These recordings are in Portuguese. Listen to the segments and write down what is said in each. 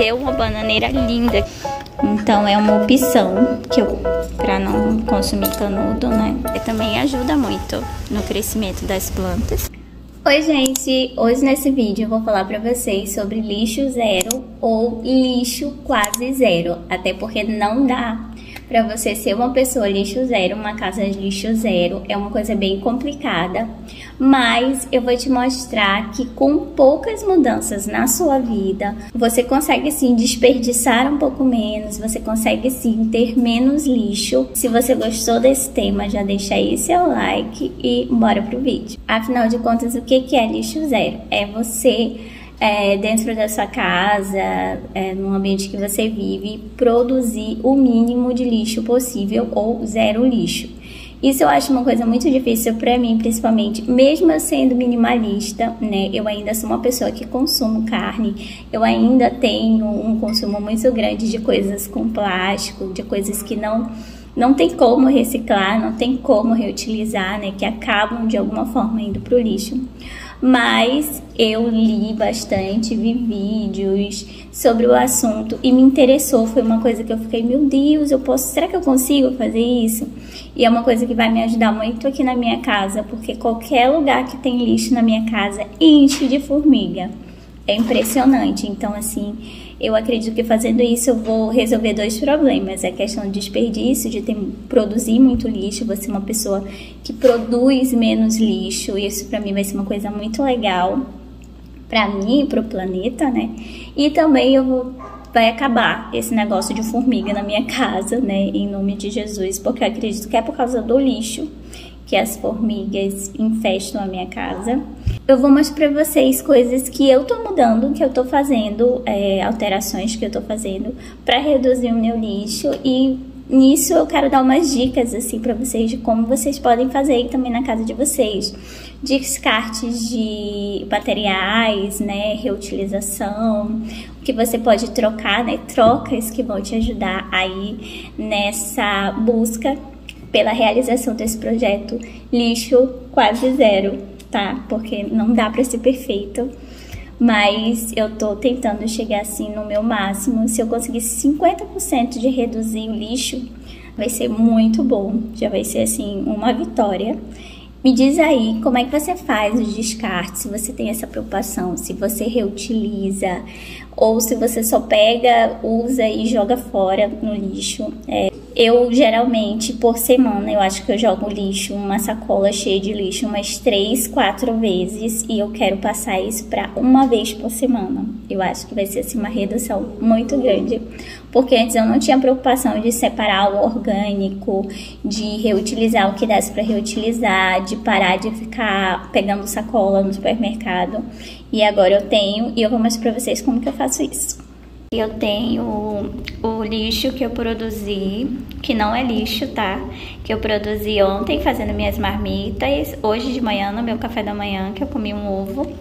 cresceu uma bananeira linda. Então é uma opção que eu para não consumir canudo, né? E também ajuda muito no crescimento das plantas. Oi, gente! Hoje nesse vídeo eu vou falar para vocês sobre lixo zero ou lixo quase zero, até porque não dá para você ser uma pessoa lixo zero, uma casa lixo zero, é uma coisa bem complicada, mas eu vou te mostrar que com poucas mudanças na sua vida, você consegue sim desperdiçar um pouco menos, você consegue sim ter menos lixo. Se você gostou desse tema, já deixa aí seu like e bora pro vídeo. Afinal de contas, o que é lixo zero? É você é, dentro da sua casa, é, no ambiente que você vive, produzir o mínimo de lixo possível ou zero lixo. Isso eu acho uma coisa muito difícil para mim, principalmente, mesmo sendo minimalista, né? Eu ainda sou uma pessoa que consumo carne, eu ainda tenho um consumo muito grande de coisas com plástico, de coisas que não não tem como reciclar, não tem como reutilizar, né? Que acabam de alguma forma indo para o lixo mas eu li bastante, vi vídeos sobre o assunto e me interessou. Foi uma coisa que eu fiquei, meu Deus, eu posso, será que eu consigo fazer isso? E é uma coisa que vai me ajudar muito aqui na minha casa, porque qualquer lugar que tem lixo na minha casa enche de formiga. É impressionante. Então, assim, eu acredito que fazendo isso eu vou resolver dois problemas. É a questão do desperdício, de ter, produzir muito lixo, você é uma pessoa que produz menos lixo. Isso para mim vai ser uma coisa muito legal para mim e para o planeta, né? E também eu vou vai acabar esse negócio de formiga na minha casa, né? Em nome de Jesus, porque eu acredito que é por causa do lixo que as formigas infestam a minha casa. Eu vou mostrar para vocês coisas que eu tô mudando, que eu tô fazendo, é, alterações que eu tô fazendo para reduzir o meu lixo e nisso eu quero dar umas dicas assim para vocês de como vocês podem fazer também na casa de vocês. Descartes de materiais, né, reutilização, o que você pode trocar, né, trocas que vão te ajudar aí nessa busca pela realização desse projeto lixo quase zero, tá? Porque não dá para ser perfeito, mas eu tô tentando chegar assim no meu máximo. Se eu conseguir 50% de reduzir o lixo, vai ser muito bom, já vai ser assim uma vitória. Me diz aí como é que você faz os descartes, se você tem essa preocupação, se você reutiliza ou se você só pega, usa e joga fora no lixo. É, eu geralmente, por semana, eu acho que eu jogo lixo, uma sacola cheia de lixo, umas três, quatro vezes, e eu quero passar isso para uma vez por semana. Eu acho que vai ser assim, uma redução muito grande, porque antes eu não tinha preocupação de separar o orgânico, de reutilizar o que desse para reutilizar, de parar de ficar pegando sacola no supermercado. E agora eu tenho, e eu vou mostrar para vocês como que eu faço isso. Eu tenho o lixo que eu produzi, que não é lixo, tá? Que eu produzi ontem fazendo minhas marmitas, hoje de manhã no meu café da manhã, que eu comi um ovo.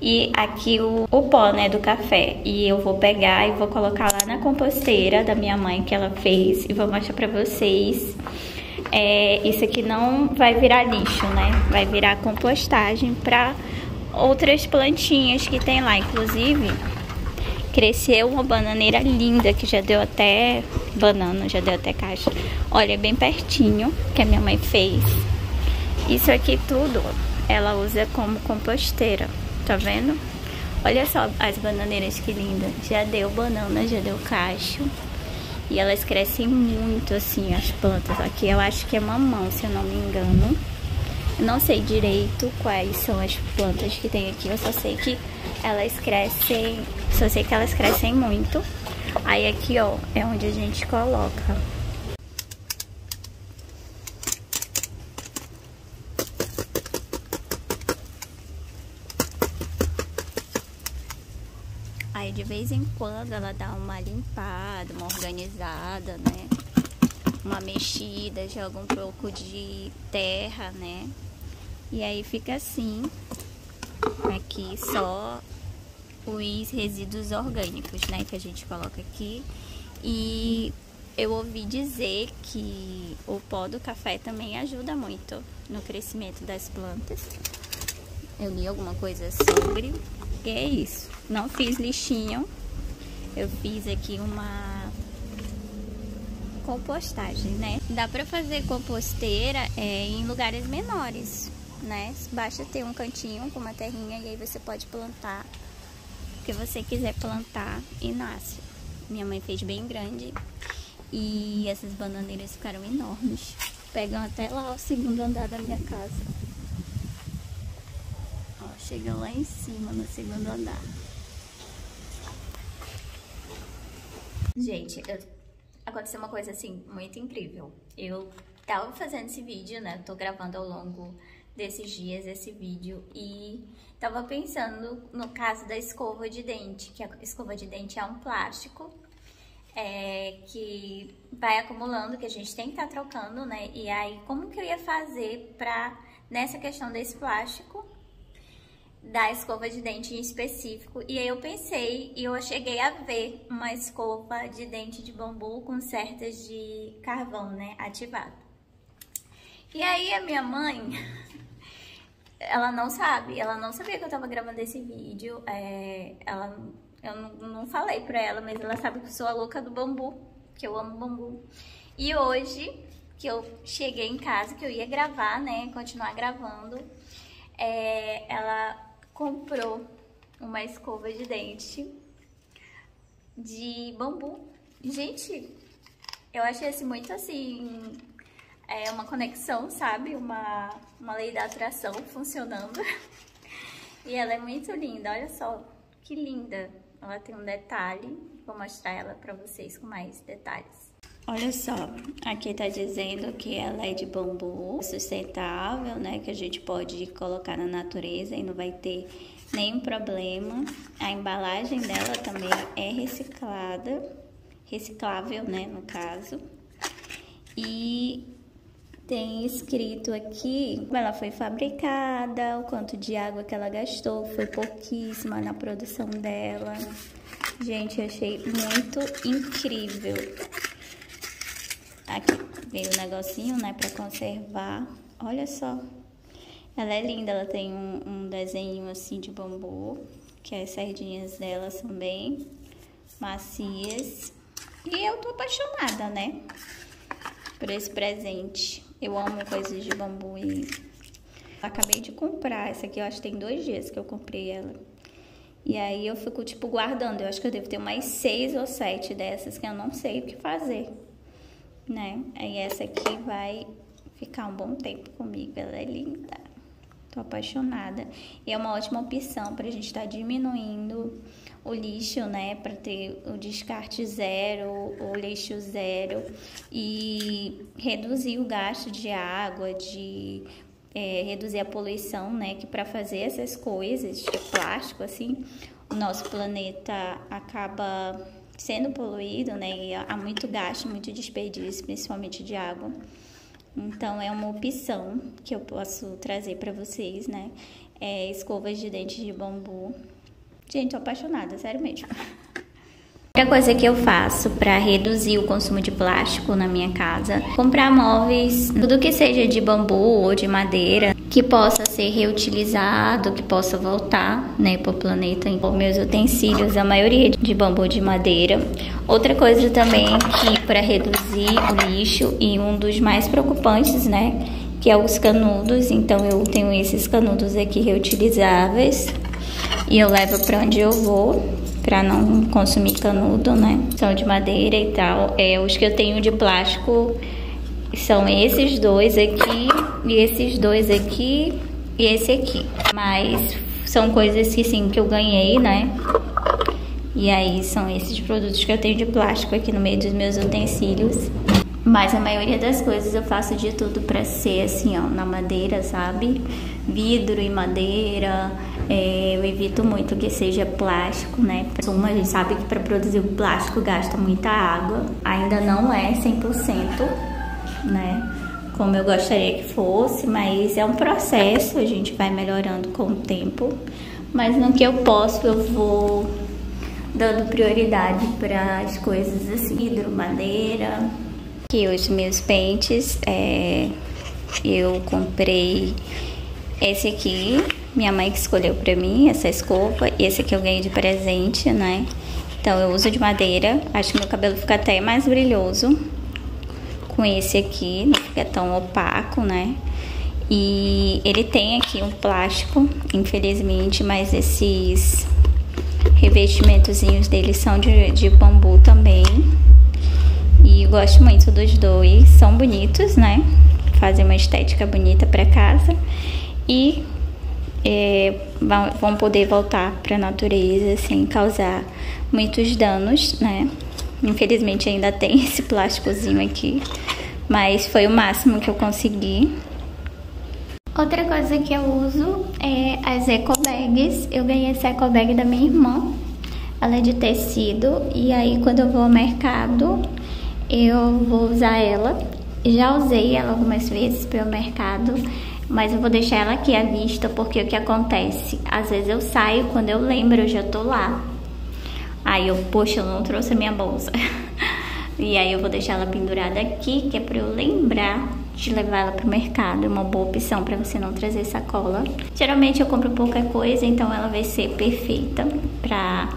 E aqui o, o pó, né, do café. E eu vou pegar e vou colocar lá na composteira da minha mãe que ela fez e vou mostrar pra vocês. É, isso aqui não vai virar lixo, né? Vai virar compostagem pra outras plantinhas que tem lá, inclusive cresceu uma bananeira linda que já deu até banana, já deu até caixa. Olha, bem pertinho que a minha mãe fez. Isso aqui tudo ela usa como composteira, tá vendo? Olha só as bananeiras que linda. Já deu banana, já deu cacho. E elas crescem muito assim, as plantas. Aqui eu acho que é mamão, se eu não me engano. Não sei direito quais são as plantas que tem aqui. Eu só sei que elas crescem só sei que elas crescem muito. Aí aqui, ó, é onde a gente coloca. Aí de vez em quando ela dá uma limpada, uma organizada, né? Uma mexida, joga um pouco de terra, né? E aí fica assim, aqui só os resíduos orgânicos, né, que a gente coloca aqui. E eu ouvi dizer que o pó do café também ajuda muito no crescimento das plantas. Eu li alguma coisa sobre. E é isso. Não fiz lixinho. eu fiz aqui uma compostagem, né? Dá pra fazer composteira é, em lugares menores, né? Basta ter um cantinho com uma terrinha e aí você pode plantar o que você quiser plantar e nasce. Minha mãe fez bem grande e essas bananeiras ficaram enormes. Pegam até lá o segundo andar da minha casa. Ó, chega lá em cima no segundo andar. Gente, eu... aconteceu uma coisa assim muito incrível. Eu tava fazendo esse vídeo, né? Tô gravando ao longo desses dias esse vídeo e tava pensando no caso da escova de dente, que a escova de dente é um plástico é, que vai acumulando, que a gente tem que estar tá trocando, né? E aí, como que eu ia fazer pra, nessa questão desse plástico, da escova de dente em específico. E aí eu pensei e eu cheguei a ver uma escova de dente de bambu com certas de carvão, né, ativado. E aí a minha mãe, ela não sabe, ela não sabia que eu tava gravando esse vídeo, é, ela, eu não, não falei pra ela, mas ela sabe que eu sou a louca do bambu, que eu amo bambu. E hoje, que eu cheguei em casa, que eu ia gravar, né, continuar gravando, é, ela comprou uma escova de dente de bambu. Gente, eu achei assim muito assim, é uma conexão, sabe? Uma, uma lei da atração funcionando. E ela é muito linda, olha só que linda. Ela tem um detalhe, vou mostrar ela pra vocês com mais detalhes. Olha só, aqui tá dizendo que ela é de bambu sustentável, né? Que a gente pode colocar na natureza e não vai ter nenhum problema. A embalagem dela também é reciclada, reciclável, né? No caso. E tem escrito aqui como ela foi fabricada, o quanto de água que ela gastou, foi pouquíssima na produção dela. Gente, achei muito incrível. Aqui veio o negocinho, né, pra conservar. Olha só. Ela é linda, ela tem um, um desenho assim de bambu, que as sardinhas dela são bem macias. E eu tô apaixonada, né, por esse presente. Eu amo coisas de bambu e acabei de comprar. Essa aqui eu acho que tem dois dias que eu comprei ela. E aí eu fico, tipo, guardando. Eu acho que eu devo ter mais seis ou sete dessas que eu não sei o que fazer né? Aí essa aqui vai ficar um bom tempo comigo, ela é linda. Tô apaixonada. E é uma ótima opção pra gente estar tá diminuindo o lixo, né? Pra ter o descarte zero, o lixo zero. E reduzir o gasto de água, de é, reduzir a poluição, né? Que para fazer essas coisas de plástico, assim, o nosso planeta acaba sendo poluído, né? E há muito gasto, muito desperdício, principalmente de água. Então é uma opção que eu posso trazer para vocês, né? É escovas de dentes de bambu. Gente, tô apaixonada, sério mesmo. Outra coisa que eu faço para reduzir o consumo de plástico na minha casa, comprar móveis, tudo que seja de bambu ou de madeira, que possa ser reutilizado, que possa voltar, né, para o planeta. Então, meus utensílios, a maioria de bambu de madeira. Outra coisa também que para reduzir o lixo e um dos mais preocupantes, né, que é os canudos. Então eu tenho esses canudos aqui reutilizáveis e eu levo para onde eu vou para não consumir canudo, né? São de madeira e tal. É, os que eu tenho de plástico são esses dois aqui e esses dois aqui e esse aqui. Mas são coisas que sim que eu ganhei, né? E aí são esses produtos que eu tenho de plástico aqui no meio dos meus utensílios. Mas a maioria das coisas eu faço de tudo para ser assim, ó, na madeira, sabe? Vidro e madeira. É, eu evito muito que seja plástico, né? Uma, a gente sabe que para produzir o plástico gasta muita água. Ainda não é 100%, né? Como eu gostaria que fosse, mas é um processo, a gente vai melhorando com o tempo. Mas no que eu posso, eu vou dando prioridade para as coisas assim, vidro, madeira, aqui os meus pentes. É, eu comprei esse aqui, minha mãe que escolheu pra mim, essa escova. Esse aqui eu ganhei de presente, né? Então eu uso de madeira, acho que meu cabelo fica até mais brilhoso com esse aqui, não fica tão opaco, né? E ele tem aqui um plástico, infelizmente, mas esses revestimentozinhos dele são de, de bambu também. E gosto muito dos dois, são bonitos, né? Fazem uma estética bonita para casa. E é, vão poder voltar para a natureza sem causar muitos danos, né? Infelizmente ainda tem esse plásticozinho aqui, mas foi o máximo que eu consegui. Outra coisa que eu uso é as eco bags. Eu ganhei essa eco bag da minha irmã. Ela é de tecido e aí quando eu vou ao mercado, eu vou usar ela. Já usei ela algumas vezes pelo mercado mas eu vou deixar ela aqui à vista porque o que acontece? Às vezes eu saio, quando eu lembro, eu já tô lá. Aí eu, poxa, eu não trouxe a minha bolsa. e aí eu vou deixar ela pendurada aqui, que é pra eu lembrar de levar ela pro mercado. É uma boa opção para você não trazer sacola. Geralmente eu compro pouca coisa, então ela vai ser perfeita pra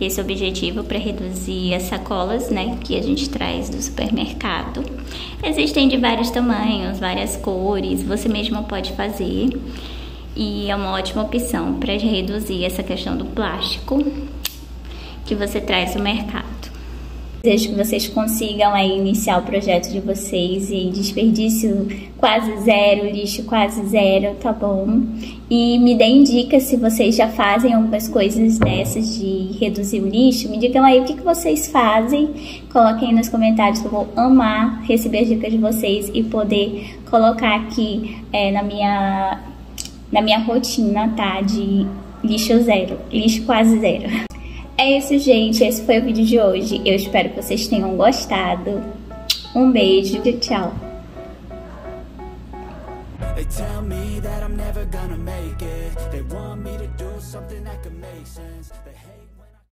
esse objetivo para reduzir as sacolas, né, que a gente traz do supermercado. Existem de vários tamanhos, várias cores, você mesmo pode fazer. E é uma ótima opção para reduzir essa questão do plástico que você traz do mercado. Desejo que vocês consigam aí iniciar o projeto de vocês e desperdício quase zero, lixo quase zero, tá bom? E me deem dicas se vocês já fazem algumas coisas dessas de reduzir o lixo. Me digam aí o que, que vocês fazem. Coloquem nos comentários que eu vou amar receber as dicas de vocês e poder colocar aqui é, na minha na minha rotina, tá? De lixo zero, lixo quase zero. É isso, gente. Esse foi o vídeo de hoje. Eu espero que vocês tenham gostado. Um beijo e tchau. They